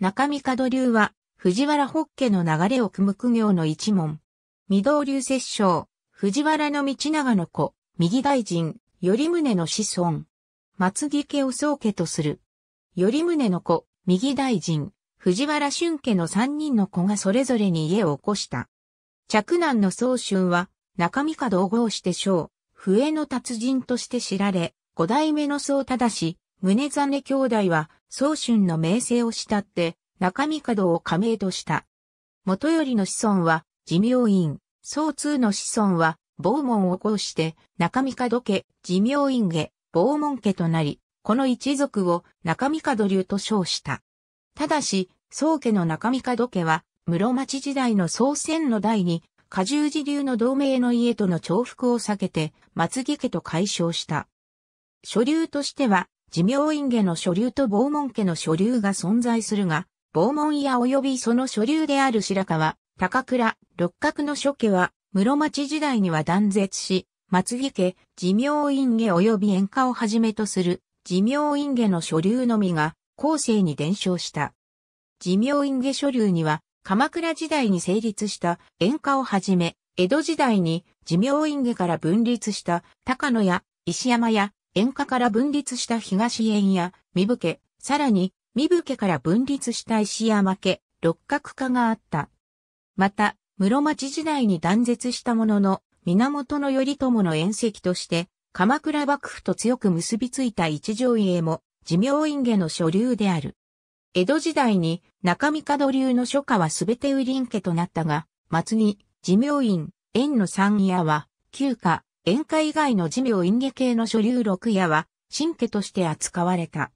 中見門流は、藤原北家の流れを組む苦行の一門。御道流摂政、藤原道長の子、右大臣、頼宗の子孫。松木家を宗家とする。頼宗の子、右大臣、藤原俊家の三人の子がそれぞれに家を起こした。嫡男の宗春は、中見門を合して将、笛の達人として知られ、五代目の宗忠し、宗真兄弟は、宗春の名声を慕って、中見門を加盟とした。元頼の子孫は、寿命院、宗通の子孫は、傍門を合して、中見門家、寿命院家、傍門家となり、この一族を中見門流と称した。ただし、宗家の中見門家は、室町時代の宗仙の代に、加重寺流の同盟の家との重複を避けて、松木家と解消した。所流としては、寿命院家の所流と傍門家の所流が存在するが、傍門屋及びその所流である白川、高倉、六角の諸家は、室町時代には断絶し、松木家、寿命院家及び演歌をはじめとする、寿命院家の所流のみが、後世に伝承した。寿命院下所流には、鎌倉時代に成立した演歌をはじめ、江戸時代に寿命院下から分立した高野や石山や演歌から分立した東園や三部家、さらに三部家から分立した石山家、六角家があった。また、室町時代に断絶したものの、源頼朝の縁石として、鎌倉幕府と強く結びついた一条家も、寿命院家の所流である。江戸時代に中見門流の書家はすべて売林家となったが、松に寿命院、縁の三家は、旧家、演歌以外の寿命院家系の所流六家は、新家として扱われた。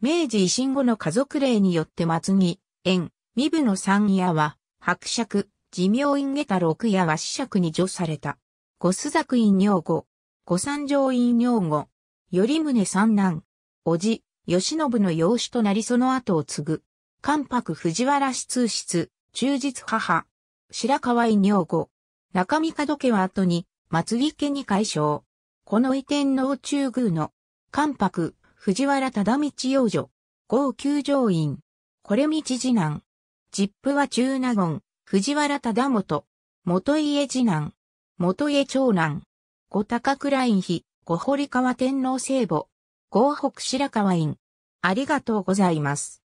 明治維新後の家族令によって松に、縁、身分の三家は、伯爵、寿命院下太六家は子爵に除された。五須作院女語、五三条院女語、頼宗三男、叔父、慶喜の養子となりその後を継ぐ。関白藤原氏通室、忠実母。白河院女子。中見門家は後に、松木家に解消。この移転の中宮の、関白、藤原忠道養女。号九条院。これ道次男。実父は中納言、藤原忠元。元家次男。元家長男。五高倉院妃、五堀川天皇聖母。合北白河院。ありがとうございます。